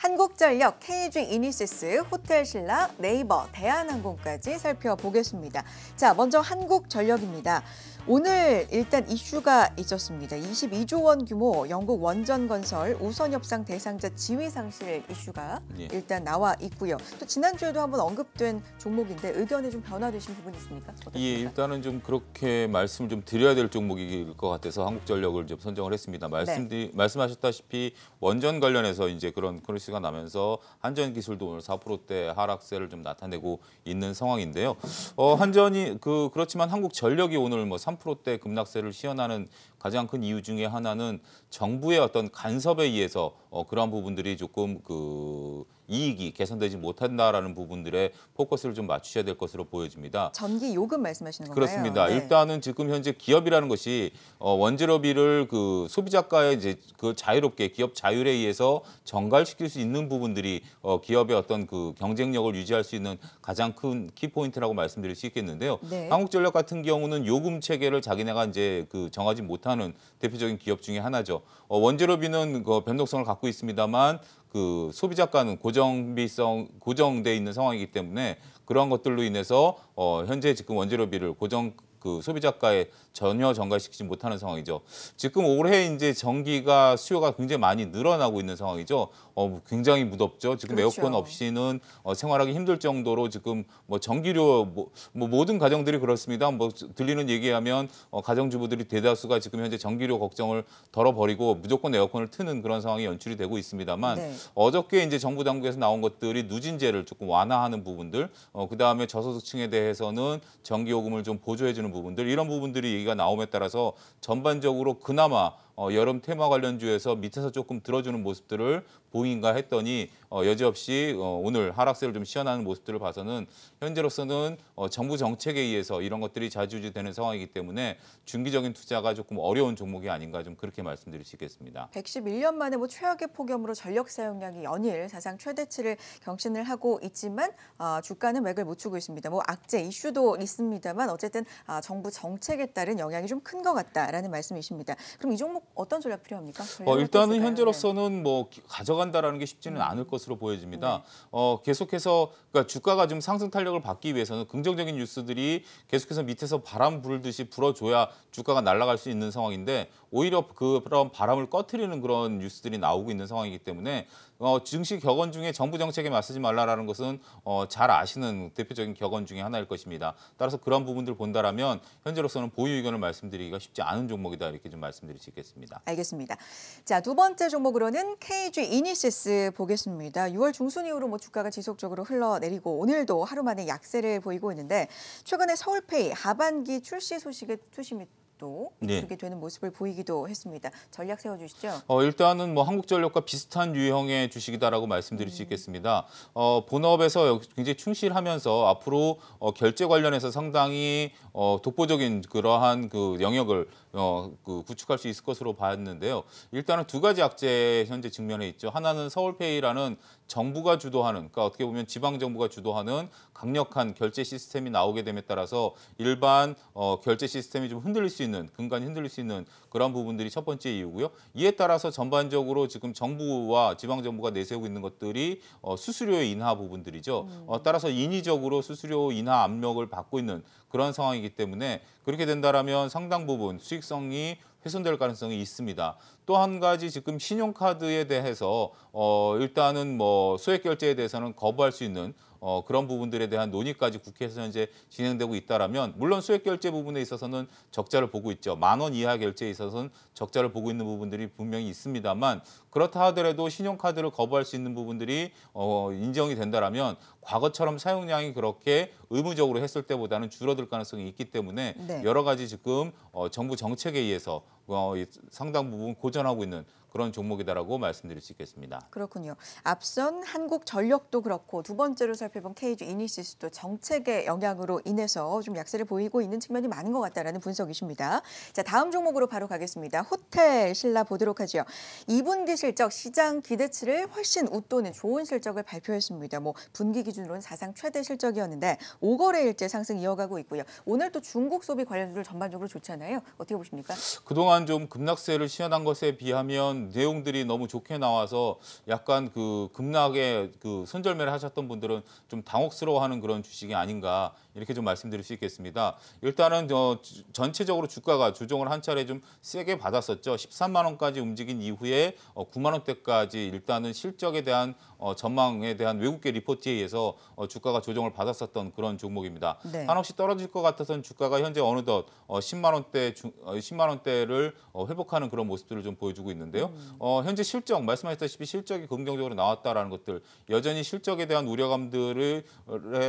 한국전력, KG 이니시스, 호텔신라, 네이버, 대한항공까지 살펴보겠습니다. 자, 먼저 한국전력입니다. 오늘 일단 이슈가 있었습니다. 22조 원 규모 영국 원전 건설 우선 협상 대상자 지위 상실 이슈가 예. 일단 나와 있고요. 또 지난주에도 한번 언급된 종목인데 의견에 좀 변화되신 부분이 있습니까? 어떻습니까? 예, 일단은 좀 그렇게 말씀을 좀 드려야 될 종목일 것 같아서 한국전력을 좀 선정을 했습니다. 말씀 말씀하셨다시피 원전 관련해서 이제 그런 크리스가 나면서 한전 기술도 오늘 4%대 하락세를 좀 나타내고 있는 상황인데요. 어, 한전이 그 그렇지만 한국전력이 오늘 뭐3% 대 급락세를 시현하는 가장 큰 이유 중에 하나는 정부의 어떤 간섭에 의해서 어, 그러한 부분들이 조금 그 이익이 개선되지 못한다라는 부분들에 포커스를 좀 맞추셔야 될 것으로 보여집니다. 전기 요금 말씀하시는 건가요? 그렇습니다. 네. 일단은 지금 현재 기업이라는 것이 어, 원재료비를 그 소비자가의 이제 그 자유롭게 기업 자율에 의해서 전가시킬 수 있는 부분들이 어, 기업의 어떤 그 경쟁력을 유지할 수 있는 가장 큰 키포인트라고 말씀드릴 수 있겠는데요. 네. 한국전력 같은 경우는 요금 체계를 자기네가 이제 그 정하지 못 하는 대표적인 기업 중에 하나죠. 어, 원재료비는 그 변동성을 갖고 있습니다만 그 소비자가는 고정비성 고정돼 있는 상황이기 때문에 그러한 것들로 인해서 어, 현재 지금 원재료비를 고정 그 소비자가에 전혀 전가시키지 못하는 상황이죠. 지금 올해 이제 전기가 수요가 굉장히 많이 늘어나고 있는 상황이죠. 어, 굉장히 무덥죠. 지금 그렇죠. 에어컨 없이는 어, 생활하기 힘들 정도로 지금 뭐 전기료 뭐, 뭐 모든 가정들이 그렇습니다. 뭐 들리는 얘기하면 어, 가정주부들이 대다수가 지금 현재 전기료 걱정을 덜어버리고 무조건 에어컨을 트는 그런 상황이 연출이 되고 있습니다만 네. 어저께 이제 정부 당국에서 나온 것들이 누진제를 조금 완화하는 부분들, 어, 그 다음에 저소득층에 대해서는 전기요금을 좀 보조해주는 부분들 이런 부분들이 얘기가 나옴에 따라서 전반적으로 그나마 어, 여름 테마 관련주에서 밑에서 조금 들어주는 모습들을 보인가 했더니 어, 여지없이 어, 오늘 하락세를 좀 시현하는 모습들을 봐서는 현재로서는 어, 정부 정책에 의해서 이런 것들이 자주지되는 상황이기 때문에 중기적인 투자가 조금 어려운 종목이 아닌가 좀 그렇게 말씀드릴 수 있겠습니다. 111년 만에 뭐 최악의 폭염으로 전력 사용량이 연일 사상 최대치를 경신을 하고 있지만 아, 주가는 맥을 못 추고 있습니다. 뭐 악재 이슈도 있습니다만 어쨌든 아, 정부 정책에 따른 영향이 좀 큰 것 같다라는 말씀이십니다. 그럼 이 종목 어떤 전략 필요합니까? 어, 일단은? 현재로서는 뭐 기- 가져간다라는 게 쉽지는 않을 것으로 보여집니다. 어, 계속해서 그러니까 주가가 좀 상승 탄력을 받기 위해서는 긍정적인 뉴스들이 계속해서 밑에서 바람 불듯이 불어줘야 주가가 날아갈 수 있는 상황인데 오히려 그- 그런 바람을 꺼트리는 그런 뉴스들이 나오고 있는 상황이기 때문에 어, 증시 격언 중에 정부 정책에 맞서지 말라라는 것은 어, 잘 아시는 대표적인 격언 중에 하나일 것입니다. 따라서 그런 부분들 본다라면 현재로서는 보유 의견을 말씀드리기가 쉽지 않은 종목이다 이렇게 좀 말씀드릴 수 있겠습니다. 알겠습니다. 자, 두 번째 종목으로는 KG 이니시스 보겠습니다. 6월 중순 이후로 뭐 주가가 지속적으로 흘러내리고 오늘도 하루 만에 약세를 보이고 있는데 최근에 서울페이 하반기 출시 소식에 투심이 또 네. 그렇게 되는 모습을 보이기도 했습니다. 전략 세워주시죠. 어, 일단은 뭐 한국전력과 비슷한 유형의 주식이다라고 말씀드릴 수 있겠습니다. 어, 본업에서 역- 굉장히 충실하면서 앞으로 어, 결제 관련해서 상당히 어, 독보적인 그러한 그 영역을 어, 그 구축할 수 있을 것으로 봤는데요. 일단은 두 가지 악재 현재 직면해 있죠. 하나는 서울페이라는 정부가 주도하는, 그러니까 어떻게 보면 지방 정부가 주도하는 강력한 결제 시스템이 나오게 됨에 따라서 일반 어, 결제 시스템이 좀 흔들릴 수 있는, 근간이 흔들릴 수 있는 그런 부분들이 첫 번째 이유고요. 이에 따라서 전반적으로 지금 정부와 지방 정부가 내세우고 있는 것들이 어, 수수료의 인하 부분들이죠. 어, 따라서 인위적으로 수수료 인하 압력을 받고 있는 그런 상황이기 때문에 그렇게 된다라면 상당 부분 수익성이 훼손될 가능성이 있습니다. 또 한 가지 지금 신용카드에 대해서 어 일단은 뭐 소액 결제에 대해서는 거부할 수 있는 어 그런 부분들에 대한 논의까지 국회에서 현재 진행되고 있다라면 물론 소액 결제 부분에 있어서는 적자를 보고 있죠. 만 원 이하 결제에 있어서는 적자를 보고 있는 부분들이 분명히 있습니다만 그렇다 하더라도 신용카드를 거부할 수 있는 부분들이 어 인정이 된다라면 과거처럼 사용량이 그렇게 의무적으로 했을 때보다는 줄어들 가능성이 있기 때문에 네. 여러 가지 지금 어, 정부 정책에 의해서 어, 이 상당 부분 고전하고 있는 그런 종목이다라고 말씀드릴 수 있겠습니다. 그렇군요. 앞선 한국전력도 그렇고 두 번째로 살펴본 KG 이니시스도 정책의 영향으로 인해서 좀 약세를 보이고 있는 측면이 많은 것 같다라는 분석이십니다. 자, 다음 종목으로 바로 가겠습니다. 호텔 신라 보도록 하죠. 2분기 실적 시장 기대치를 훨씬 웃도는 좋은 실적을 발표했습니다. 뭐 분기 기준으로는 사상 최대 실적이었는데 5거래일째 상승 이어가고 있고요. 오늘 또 중국 소비 관련주들 전반적으로 좋잖아요. 어떻게 보십니까? 그동안 좀 급락세를 시현한 것에 비하면 내용들이 너무 좋게 나와서 약간 그 급락에 그 손절매를 하셨던 분들은 좀 당혹스러워하는 그런 주식이 아닌가 이렇게 좀 말씀드릴 수 있겠습니다. 일단은 어, 주- 전체적으로 주가가 조정을 한 차례 좀 세게 받았었죠. 13만 원까지 움직인 이후에 어, 9만 원대까지 일단은 실적에 대한 어, 전망에 대한 외국계 리포트에 의해서 어, 주가가 조정을 받았었던 그런 종목입니다. 네. 한없이 떨어질 것 같아서는 주가가 현재 어느덧 어, 10만 원대 중, 어, 10만 원대를 어, 회복하는 그런 모습들을 좀 보여주고 있는데요. 음. 어, 현재 실적 말씀하셨다시피 실적이 긍정적으로 나왔다라는 것들 여전히 실적에 대한 우려감들에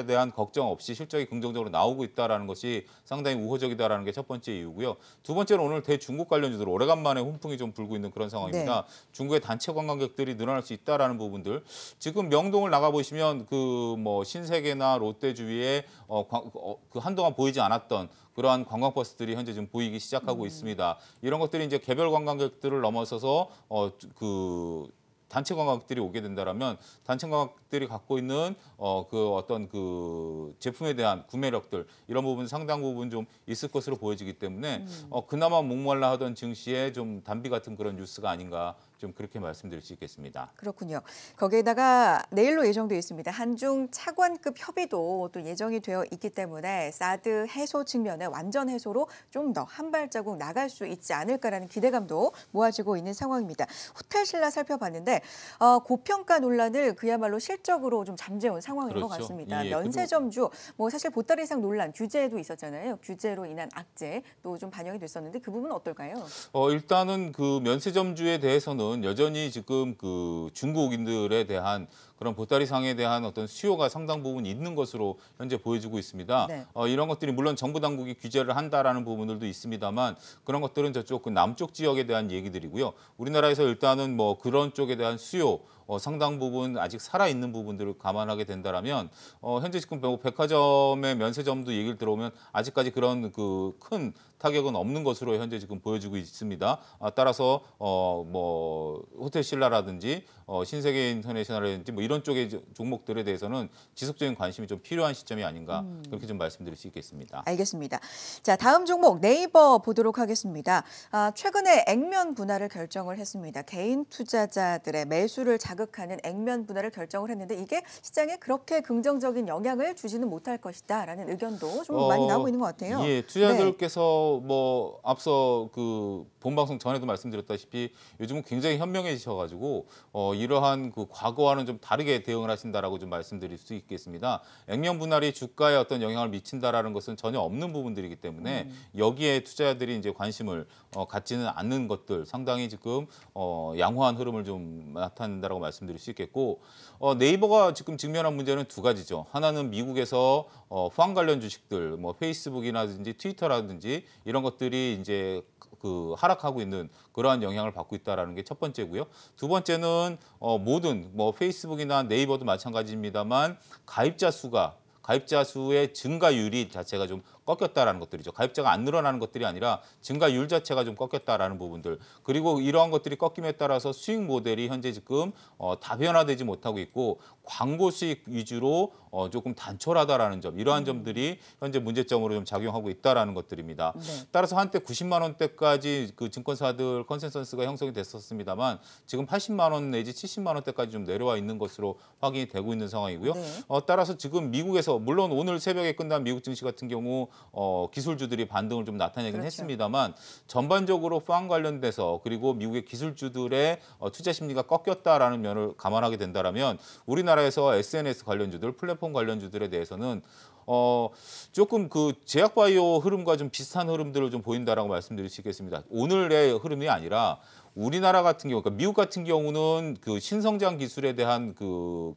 대한 걱정 없이 실적이 긍정적으로 나오고 있다라는 것이 상당히 우호적이다라는 게 첫 번째 이유고요. 두 번째는 오늘 대중국 관련주들 오래간만에 훈풍이 좀 불고 있는 그런 상황입니다. 중국의 단체 관광객들이 늘어날 수 있다라는 부분들 지금 명동을 나가 보시면 그 뭐 신세계나 롯데 주위에 어, 관- 어, 그 한동안 보이지 않았던 그러한 관광 버스들이 현재 좀 보이기 시작하고 있습니다. 이런 것들이 이제 개별 관광객들을 넘어서서 어 그 단체 관광객들이 오게 된다라면 단체 관광객들이 갖고 있는 어 그 어떤 그 제품에 대한 구매력들 이런 부분 상당 부분 좀 있을 것으로 보여지기 때문에 어 그나마 목말라 하던 증시에 좀 단비 같은 그런 뉴스가 아닌가 좀 그렇게 말씀드릴 수 있겠습니다. 그렇군요. 거기에다가 내일로 예정돼 있습니다. 한중 차관급 협의도 또 예정이 되어 있기 때문에 사드 해소 측면에 완전 해소로 좀 더 한 발자국 나갈 수 있지 않을까라는 기대감도 모아지고 있는 상황입니다. 호텔 신라 살펴봤는데 어, 고평가 논란을 그야말로 실적으로 좀 잠재운 상황인 것 그렇죠. 같습니다. 예, 면세점주 뭐 사실 보따리 이상 논란 규제도 있었잖아요. 규제로 인한 악재 또좀 반영이 됐었는데 그 부분은 어떨까요? 어, 일단은 그 면세점주에 대해서는 여전히 지금 그 중국인들에 대한 그런 보따리상에 대한 어떤 수요가 상당 부분 있는 것으로 현재 보여지고 있습니다. 네. 어, 이런 것들이 물론 정부 당국이 규제를 한다라는 부분들도 있습니다만 그런 것들은 저쪽 그 남쪽 지역에 대한 얘기들이고요. 우리나라에서 일단은 뭐 그런 쪽에 대한 수요 어, 상당 부분 아직 살아 있는 부분들을 감안하게 된다라면 어, 현재 지금 뭐 백화점의 면세점도 얘기를 들어오면 아직까지 그런 그 큰 타격은 없는 것으로 현재 지금 보여지고 있습니다. 아, 따라서 어, 뭐 호텔 신라라든지 어, 신세계 인터내셔널이라든지 뭐 이런 쪽의 저- 종목들에 대해서는 지속적인 관심이 좀 필요한 시점이 아닌가 그렇게 좀 말씀드릴 수 있겠습니다. 알겠습니다. 자, 다음 종목 네이버 보도록 하겠습니다. 아, 최근에 액면 분할을 결정을 했습니다. 개인 투자자들의 매수를 자극 하는 액면 분할을 결정을 했는데 이게 시장에 그렇게 긍정적인 영향을 주지는 못할 것이다라는 의견도 좀 많이 어, 나오고 있는 것 같아요. 네. 예, 투자자들께서 뭐 앞서 그 본방송 전에도 말씀드렸다시피 요즘은 굉장히 현명해지셔가지고 어, 이러한 그 과거와는 좀 다르게 대응을 하신다라고 좀 말씀드릴 수 있겠습니다. 액면 분할이 주가에 어떤 영향을 미친다라는 것은 전혀 없는 부분들이기 때문에 음. 여기에 투자자들이 이제 관심을 어, 갖지는 않는 것들 상당히 지금 어, 양호한 흐름을 좀 나타낸다라고 말씀드릴 수 있겠고 어, 네이버가 지금 직면한 문제는 두 가지죠. 하나는 미국에서 어, 후한 관련 주식들, 뭐 페이스북이라든지 트위터라든지 이런 것들이 이제 그 하락하고 있는 그러한 영향을 받고 있다라는 게 첫 번째고요. 두 번째는 어, 모든 뭐 페이스북이나 네이버도 마찬가지입니다만 가입자 수가 가입자 수의 증가율이 자체가 좀 꺾였다라는 것들이죠. 가입자가 안 늘어나는 것들이 아니라 증가율 자체가 좀 꺾였다라는 부분들. 그리고 이러한 것들이 꺾임에 따라서 수익 모델이 현재 지금 어, 다변화되지 못하고 있고 광고 수익 위주로 어, 조금 단촐하다라는 점. 이러한 점들이 현재 문제점으로 좀 작용하고 있다라는 것들입니다. 네. 따라서 한때 90만 원대까지 그 증권사들 consensus가 형성이 됐었습니다만 지금 80만 원 내지 70만 원대까지 좀 내려와 있는 것으로 확인이 되고 있는 상황이고요. 네. 어, 따라서 지금 미국에서 물론 오늘 새벽에 끝난 미국 증시 같은 경우 어, 기술주들이 반등을 좀 나타내긴 그렇죠. 했습니다만 전반적으로 푸안 관련돼서 그리고 미국의 기술주들의 어, 투자 심리가 꺾였다라는 면을 감안하게 된다라면 우리나라에서 SNS 관련주들, 플랫폼 관련주들에 대해서는 어 조금 그 제약 바이오 흐름과 좀 비슷한 흐름들을 좀 보인다라고 말씀드릴 수 있겠습니다. 오늘의 흐름이 아니라 우리나라 같은 경우, 그러니까 미국 같은 경우는 그 신성장 기술에 대한 그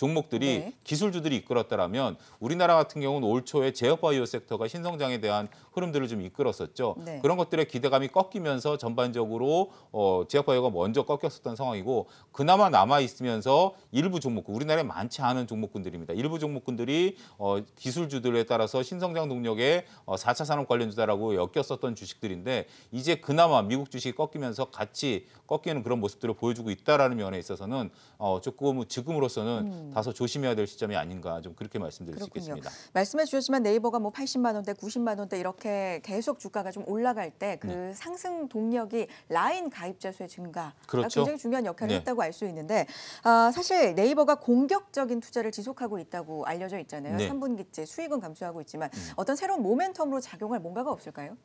종목들이 네. 기술주들이 이끌었다라면 우리나라 같은 경우는 올 초에 제약 바이오 섹터가 신성장에 대한 흐름들을 좀 이끌었었죠. 네. 그런 것들의 기대감이 꺾이면서 전반적으로 어, 바이오가 먼저 꺾였었던 상황이고 그나마 남아 있으면서 일부 종목군 우리나라에 많지 않은 종목군들입니다. 일부 종목군들이 어, 기술주들에 따라서 신성장 동력의 어, 4차 산업 관련 주다라고 엮였었던 주식들인데 이제 그나마 미국 주식이 꺾이면서 같이 꺾이는 그런 모습들을 보여주고 있다라는 면에 있어서는 어, 조금 지금으로서는 다소 조심해야 될 시점이 아닌가 좀 그렇게 말씀드릴 그렇군요. 수 있겠습니다. 말씀해 주셨지만 네이버가 뭐 80만 원대, 90만 원대 이렇게 계속 주가가 좀 올라갈 때그 네. 상승 동력이 라인 가입자 수의 증가가 그렇죠. 굉장히 중요한 역할을 네. 했다고 알 수 있는데 아, 사실 네이버가 공격적인 투자를 지속하고 있다고 알려져 있잖아요. 네. 3분기째 수익은 감소하고 있지만 어떤 새로운 모멘텀으로 작용할 뭔가가 없을까요?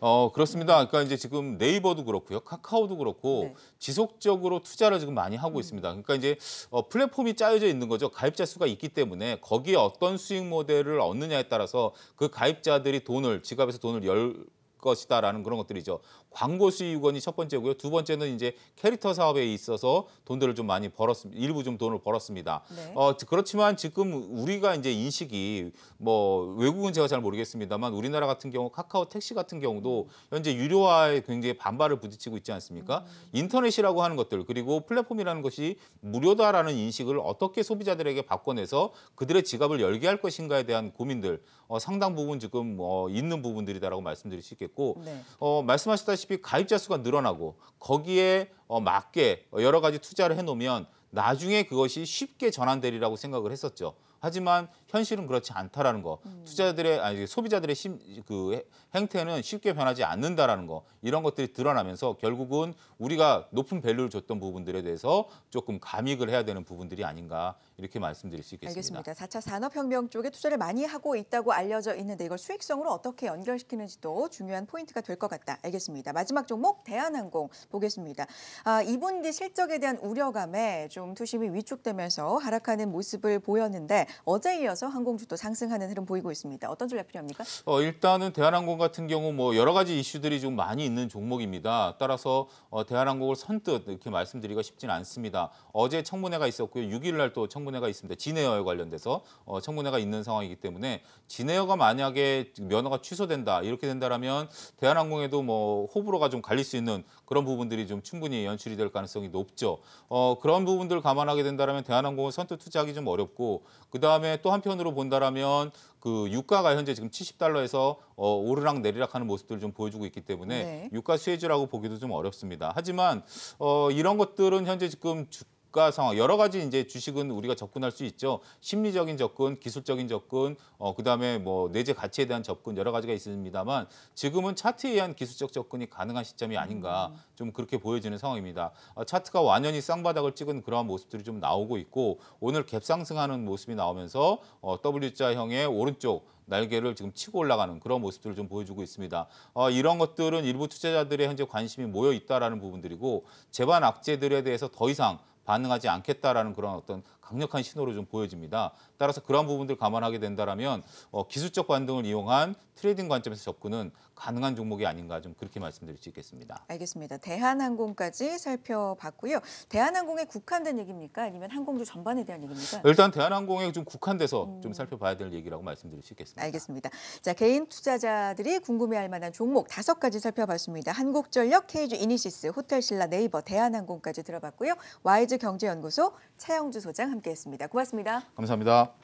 어 그렇습니다. 그러니까 이제 지금 네이버도 그렇고요, 카카오도 그렇고 네. 지속적으로 투자를 지금 많이 하고 있습니다. 그러니까 이제 어, 플랫폼이 짜여져 있는 거죠. 가입자 수가 있기 때문에 거기에 어떤 수익 모델을 얻느냐에 따라서 그 가입자들이 돈을 지 갑에서 돈을 열 것이다라는 그런 것들이죠. 광고 수익원이 첫 번째고요. 두 번째는 이제 캐릭터 사업에 있어서 돈들을 좀 많이 벌었습니다. 일부 좀 돈을 벌었습니다. 네. 어 그렇지만 지금 우리가 이제 인식이 뭐 외국은 제가 잘 모르겠습니다만 우리나라 같은 경우 카카오 택시 같은 경우도 현재 유료화에 굉장히 반발을 부딪히고 있지 않습니까? 인터넷이라고 하는 것들 그리고 플랫폼이라는 것이 무료다라는 인식을 어떻게 소비자들에게 바꿔내서 그들의 지갑을 열게 할 것인가에 대한 고민들 어, 상당 부분 지금 어, 있는 부분들이다라고 말씀드릴 수 있겠고 네. 어, 말씀하셨다시피 가입자 수가 늘어나고 거기에 어, 맞게 여러 가지 투자를 해놓으면 나중에 그것이 쉽게 전환되리라고 생각을 했었죠. 하지만 현실은 그렇지 않다라는 거, 투자자들의 아니 소비자들의 심, 그 해- 행태는 쉽게 변하지 않는다라는 거 이런 것들이 드러나면서 결국은 우리가 높은 value를 줬던 부분들에 대해서 조금 감익을 해야 되는 부분들이 아닌가 이렇게 말씀드릴 수 있겠습니다. 알겠습니다. 4차 산업혁명 쪽에 투자를 많이 하고 있다고 알려져 있는데 이걸 수익성으로 어떻게 연결시키는지도 중요한 포인트가 될 것 같다. 알겠습니다. 마지막 종목 대한항공 보겠습니다. 아, 2분기 실적에 대한 우려감에 좀 투심이 위축되면서 하락하는 모습을 보였는데 어제 이어서 항공주도 상승하는 흐름 보이고 있습니다. 어떤 전략 필요합니까? 어, 일단은 대한항공 같은 경우 뭐 여러 가지 이슈들이 좀 많이 있는 종목입니다. 따라서 어, 대한항공을 선뜻 이렇게 말씀드리기가 쉽지는 않습니다. 어제 청문회가 있었고요. 6일 날 또 청문회가 있습니다. 진에어에 관련돼서 어, 청문회가 있는 상황이기 때문에 진에어가 만약에 면허가 취소된다 이렇게 된다라면 대한항공에도 뭐 호불호가 좀 갈릴 수 있는 그런 부분들이 좀 충분히 연출이 될 가능성이 높죠. 어, 그런 부분들 감안하게 된다라면 대한항공을 선뜻 투자하기 좀 어렵고 그 다음에 또 한편 으로 본다라면 그 유가가 현재 지금 70달러에서 어, 오르락 내리락 하는 모습들을 좀 보여주고 있기 때문에 네. 유가 수혜주라고 보기도 좀 어렵습니다. 하지만 어, 이런 것들은 현재 지금 주 가 상황 여러 가지 이제 주식은 우리가 접근할 수 있죠. 심리적인 접근, 기술적인 접근, 어, 그다음에 뭐 내재 가치에 대한 접근 여러 가지가 있습니다만 지금은 차트에 의한 기술적 접근이 가능한 시점이 아닌가 좀 그렇게 보여지는 상황입니다. 어, 차트가 완연히 쌍바닥을 찍은 그러한 모습들이 좀 나오고 있고 오늘 갭상승하는 모습이 나오면서 어, W자형의 오른쪽 날개를 지금 치고 올라가는 그런 모습들을 좀 보여주고 있습니다. 어, 이런 것들은 일부 투자자들의 현재 관심이 모여 있다라는 부분들이고 제반 악재들에 대해서 더 이상 반응하지 않겠다라는 그런 어떤 강력한 신호로 좀 보여집니다. 따라서 그런 부분들 감안하게 된다라면 어, 기술적 반등을 이용한 trading 관점에서 접근은 가능한 종목이 아닌가 좀 그렇게 말씀드릴 수 있겠습니다. 알겠습니다. 대한항공까지 살펴봤고요. 대한항공에 국한된 얘기입니까? 아니면 항공주 전반에 대한 얘기입니까? 일단 대한항공에 좀 국한돼서 좀 살펴봐야 될 얘기라고 말씀드릴 수 있겠습니다. 알겠습니다. 자 개인 투자자들이 궁금해할 만한 종목 다섯 가지 살펴봤습니다. 한국전력, KG 이니시스, 호텔신라, 네이버, 대한항공까지 들어봤고요. 와이즈 경제연구소 차영주 소장 함께했습니다. 고맙습니다. 감사합니다.